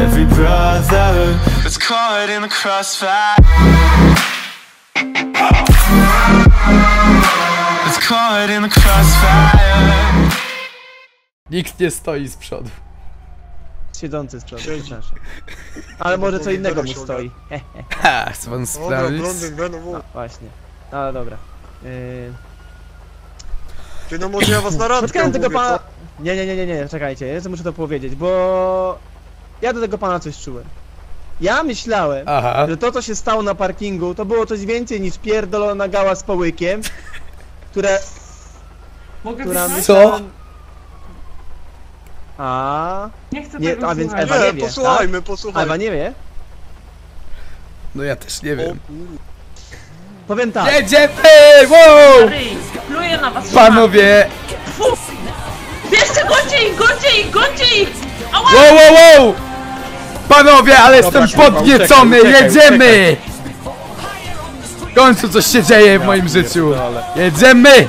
Every brother that's caught in the crossfire That's caught in the crossfire Nikt nie stoi z przodu. Siedzący z przodu, przepraszam. Ale może co innego mu stoi. Ha, chcę pan sprawdzić? blondyn, będą mów. no właśnie. No dobra. Yy... Ty no może ja was na randkę Spotkałem tego pana... Nie, nie, nie, nie, nie, czekajcie, jeszcze muszę to powiedzieć, bo... Ja do tego pana coś czułem. Ja myślałem, Aha. że to co się stało na parkingu to było coś więcej niż pierdolona gała z połykiem, które... Mogę która pisać? myślałem... A, Nie chcę Nie, tego a więc słuchać. Ewa nie Nie, wie, posłuchajmy, Ewa posłuchajmy. nie wie? No ja też nie wiem. Powiem tak. Jedziemy! Wow! Pluję na was. Panowie! Bierzcie, gońcie ich, gońcie ich, gońcie ich! Ała! Wow, wow, wow! Panowie, ale jestem kurwa, podniecony! uciekaj, uciekaj, Jedziemy! W końcu coś się dzieje w moim życiu. Jedziemy!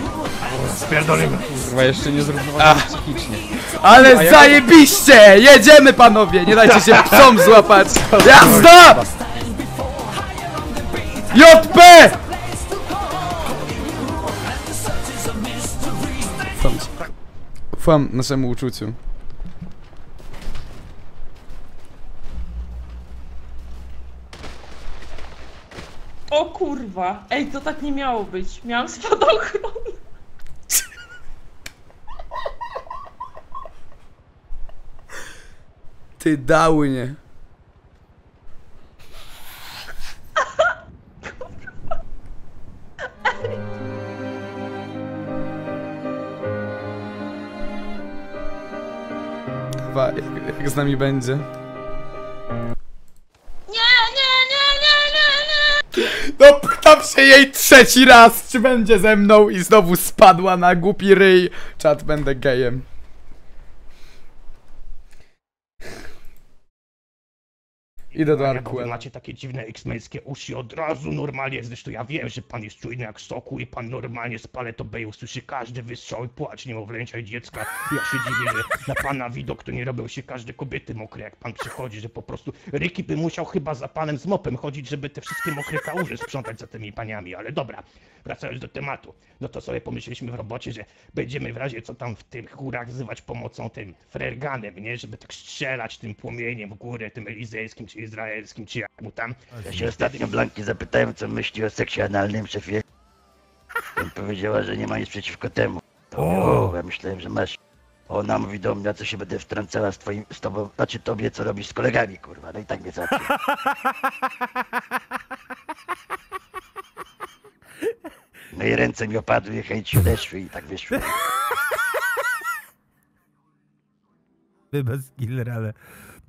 Kurwa, jeszcze nie zrównowałem psychicznie. Ale zajebiście! Jedziemy panowie! Nie dajcie się psom złapać! Jazda! JP! Ufam naszemu uczuciu. Kurwa! Ej, to tak nie miało być. Miałam spadochron. Ty dałnie. Chyba jak, jak z nami będzie. Pytam się jej trzeci raz, czy będzie ze mną i znowu spadła na głupi ryj. Czat, będę gejem. Idę do Arkuela. macie takie dziwne x-menskie uszy od razu normalnie, zresztą ja wiem, że pan jest czujny jak soku i pan normalnie z paletobej usłyszy każdy wystrzał i płacz niemowlęcia i dziecka. Ja się dziwię, że na pana widok to nie robią się każde kobiety mokre, jak pan przychodzi, że po prostu Ryki by musiał chyba za panem z mopem chodzić, żeby te wszystkie mokre kałuże sprzątać za tymi paniami, ale dobra, wracając do tematu, no to sobie pomyśleliśmy w robocie, że będziemy w razie co tam w tych górach wzywać pomocą tym frerganem, nie, żeby tak strzelać tym płomieniem w górę, tym elizejskim czy izraelskim, czy jak mu tam. Ja się ostatnio Blanki zapytałem, co myśli o seksie analnym, szefie. On powiedziała, że nie ma nic przeciwko temu. To o, ja myślałem, że masz. Ona mówi do mnie, co się będę wtrącała z twoim, z tobą, znaczy tobie, co robisz z kolegami, kurwa. No i tak mnie załatwił. No i ręce mi opadły, chęci odeszły i tak wyszło. Ty bez killer, ale...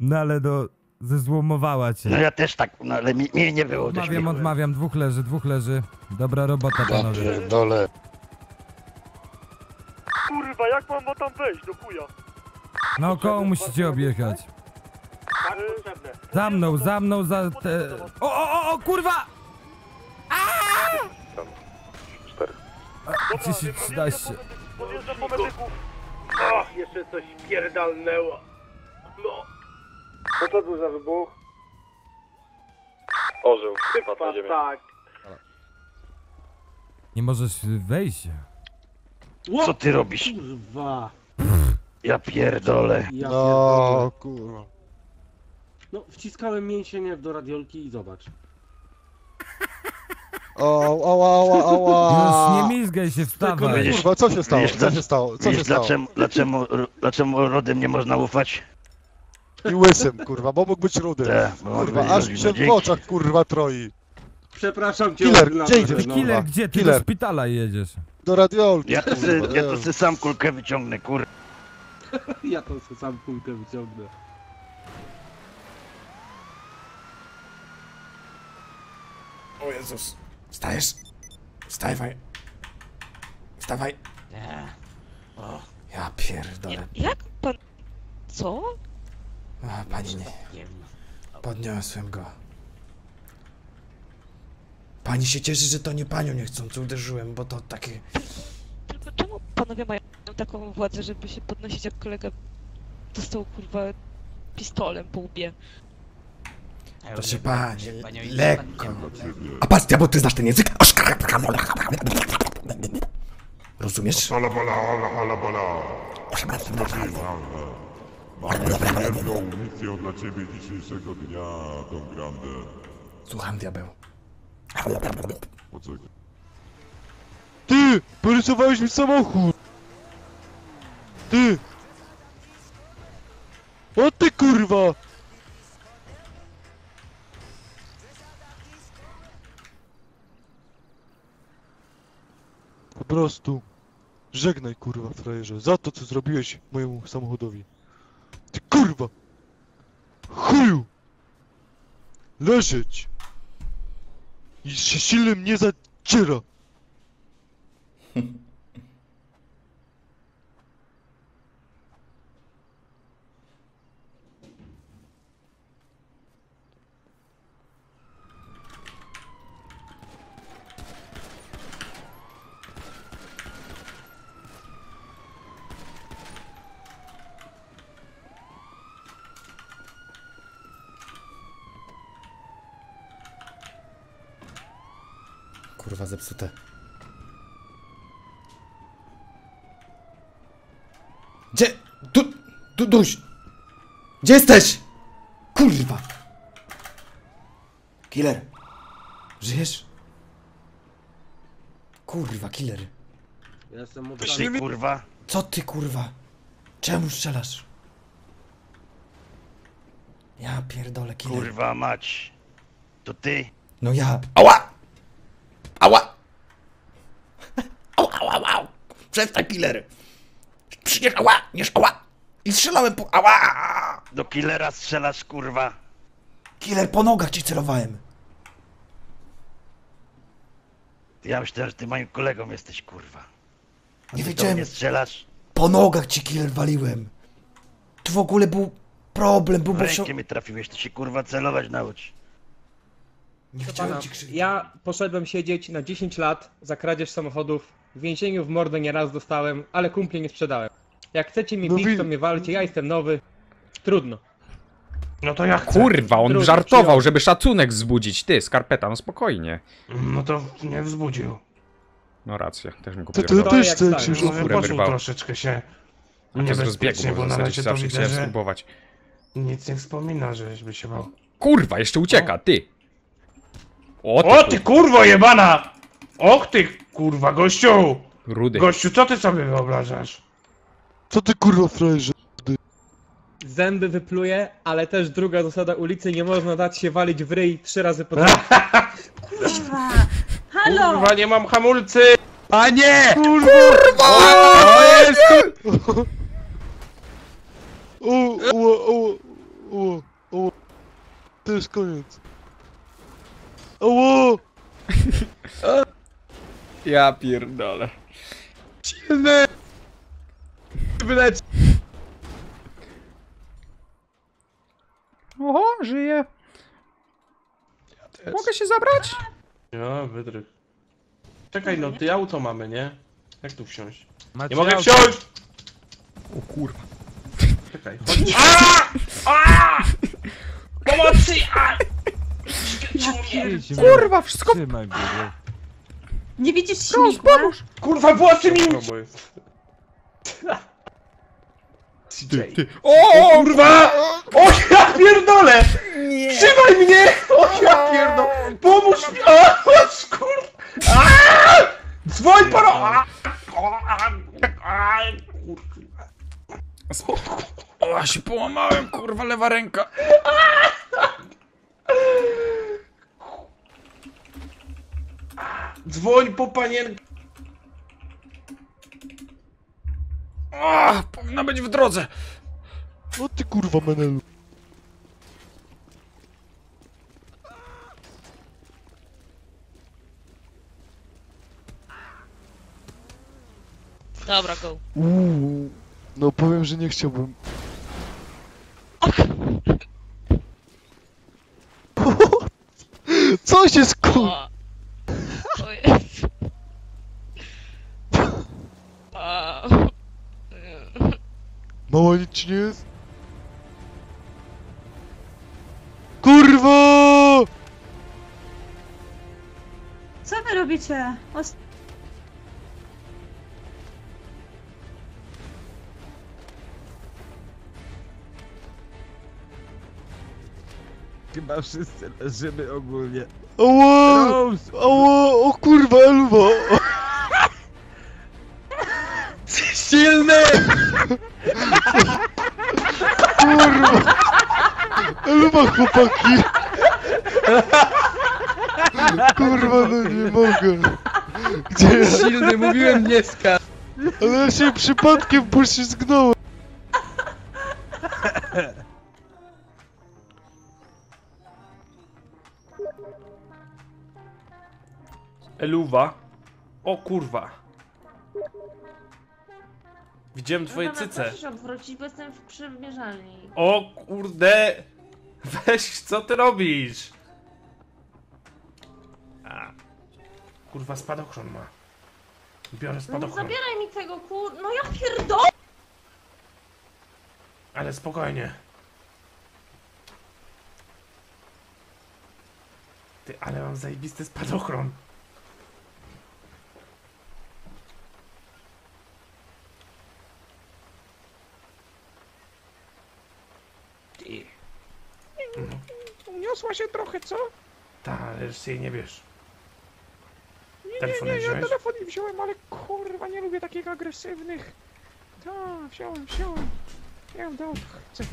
No ale do... Zezłomowała cię. No ja też tak, no ale mi, mnie nie było Odmawiam, odmawiam, dwóch leży, dwóch leży. Dobra robota, panowie. Dole. Kurwa, jak mam bo tam wejść do chuja? Naokoło musicie objechać. Za mną, za mną, za te... O, o, o, o, kurwa! A! 10, 13. Podjeżdżam po medyków. Jeszcze coś pierdalnęło. No. Co to był za wybuch? Orzeł, wpadł na ziemię. Tak. Nie możesz wejść. Co ty robisz? Kurwa. Ja pierdolę. Ja No, kurwa. No, wciskałem mięsienie do radiolki i zobacz. O, ała, ała, ała. Już nie mizgaj się, wstawaj. Widzisz, Kurwa, co się stało? Widzisz, Co się stało? Co się stało? dlaczego, dlaczego, dlaczego rodem nie można ufać? I łysym, kurwa, bo mógł być rudy. Te, Kurwa, aż mi się robił w oczach, kurwa, troi. Przepraszam cię, Killer, gdzie idziesz? no. Killer, gdzie? Ty do Killer. szpitala jedziesz. Do radiolki, Ja to kurwa. se, ja to se sam kulkę wyciągnę, kur... Ja to sobie sam kulkę wyciągnę. O Jezus. Wstajesz? Wstawaj. Wstawaj. Ja pierdolę. Jak pan... Co? A, pani nie. Podniosłem go. Pani się cieszy, że to nie panią niechcący uderzyłem, bo to takie... Tylko czemu panowie mają taką władzę, żeby się podnosić jak kolega dostał kurwa pistolem po łbie. Proszę pani, lekko. A patrz, bo ty znasz ten język? Rozumiesz? Bala bala hala hala bala. Mamy pewną misję dla ciebie dzisiejszego dnia, Don Grande. Słucham, diabeł. Poczekaj. Ty! Porysowałeś mi samochód! Ty! O ty kurwa! Po prostu żegnaj kurwa frajerze za to co zrobiłeś mojemu samochodowi. Chuju! Leżeć! I się silnym nie zaciera! Kurwa, zepsute. Gdzie? Du... Du... Duś! Gdzie jesteś? Kurwa! Killer! Żyjesz? Kurwa, killer. Ja jestem Ty kurwa. Co ty, kurwa? Czemu strzelasz? Ja pierdolę, killer. Kurwa mać. To ty? No ja... Ała! Ała, ała, ała! Przestań, killer! Przecież ała! Nie ała! I strzelałem po... Ała! Do killera strzelasz kurwa. Killer, po nogach ci celowałem. Ja myślałem, że ty moim kolegą jesteś kurwa. A Nie wiedziałem. mnie strzelasz? Po nogach ci, killer, waliłem. Tu w ogóle był problem, był W bo mi trafiłeś, to się kurwa celować naucz. Nie Pana, chciałem ci krzywdzić. ja poszedłem siedzieć na 10 lat za kradzież samochodów. W więzieniu w mordę nieraz dostałem, ale kumpli nie sprzedałem. Jak chcecie mi No bić, wi- to mnie walcie, ja jestem nowy. Trudno. No to ja chcę. Kurwa, on Trudno, żartował, żeby szacunek wzbudzić. Ty, skarpeta, no spokojnie. No to nie wzbudził. No racja, też mi go To ty pierdolę. też jak chcesz stary. już No poczuł wyrwało. troszeczkę się A to z rozbiegu, niebezpiecznie, bo na razie to zawsze widzę, chciałem że spróbować. nic nie wspomina, żebyś się bał. Kurwa, jeszcze ucieka, ty! O, ty, O ty kurwo jebana! Och ty kurwa, gościu! Rudy. Gościu, co ty sobie wyobrażasz? Co ty kurwa frajerze? Zęby wypluję, ale też druga zasada ulicy, nie można dać się walić w ryj trzy razy po. Kurwa! Halo! Kurwa, nie mam hamulcy! A nie! Kurwa! O jest! O, o, o, o, o. To jest koniec. O, Ja pierdolę. silny! Wyleć! Oho, żyje. Mogę się zabrać? Ja, wydrych. Czekaj, no ty auto mamy, nie? Jak tu wsiąść? Macie Nie mogę auto. wsiąść! O kurwa. Czekaj, chodź. A! A! Pomocy! A! Jedź, Kurwa, wszystko... Trzymaj. Nie widzisz śmigła? Kurwa, włosy mi! Ty, ty. O! Kurwa! O ja pierdolę! Trzymaj mnie! O ja pierdolę! Pomóż mi! A! Chodź, kur... A! Dzwoń po... ro- A! A! A! Kurwa. O, się połamałem, kurwa, lewa ręka. Dzwoń po panienkę! O, powinna być w drodze. O ty kurwa menelu. Dobra, go. Uuu, no powiem, że nie chciałbym. Co się. O jest. A. Mała nic ci nie jest? Kurwo! Co wy robicie? Os- Chyba wszyscy leżymy ogólnie. Ała! Rose! O kurwa, Eluwa! Eluwa, chłopaki! Kurwa, no nie mogę. Gdzie ja? Silny, mówiłem nie skacz. Ale ja się przypadkiem poślizgnąłem. Eluwa. O kurwa. Widziałem twoje dobra, cyce. proszę się odwrócić, bo jestem w przymierzalni. O kurde! Weź, co ty robisz? A. Kurwa, spadochron ma. Biorę No nie spadochron. zabieraj mi tego kur... No ja pierdolę! Ale spokojnie. Ty, ale mam zajebisty spadochron. Ty. Uniosła się trochę, co? Ta, już jej nie wiesz. Nie, Telefon nie, nie, ja wziąłeś? telefon nie wziąłem, ale kurwa, nie lubię takich agresywnych. Tak, wziąłem, wziąłem. Ja ją dał, chcę.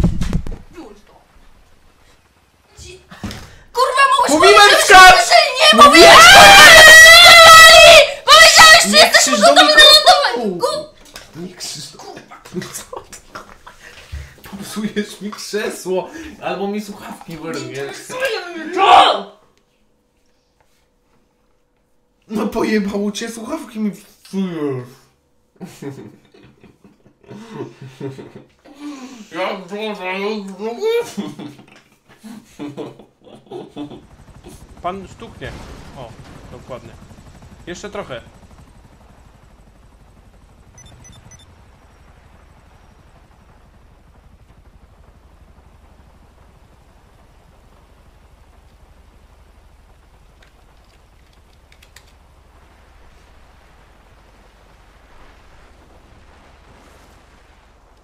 Kurwa, Mówiłem skacz! Nie mówiłem Powiedziałeś, że Nie jesteś krzyż do gotowy na mikrofonu! lądowanie! Nie krzyż do Co ty? Popsujesz mi krzesło, albo mi słuchawki wyrwiesz. No pojebało cię, słuchawki mi psujesz. Jak Pan stuknie. O, dokładnie. Jeszcze trochę.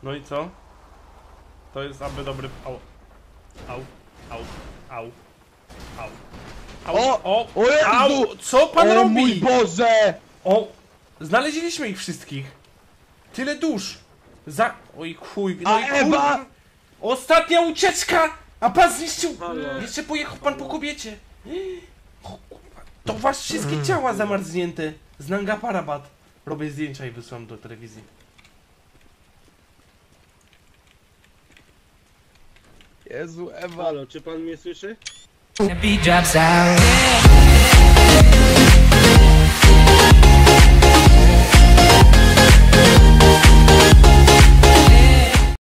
No i co? To jest aby dobry... Au. Au. Au. Au. Au. Au. O! O! O Jezu! Au! Co pan o robi? mój Boże! O! Znaleźliśmy ich wszystkich. Tyle dusz. Za... Oj chuj. No A i Ewa? Ostatnia ucieczka! A pan zniszczył... Halo. Jeszcze pojechał pan po kobiecie. O kurwa. To was wszystkie ciała zamarznięte. Z Nanga Parabat. Robię zdjęcia i wysyłam do telewizji. Jezu, Ewa. Halo, czy pan mnie słyszy? Beat drops out.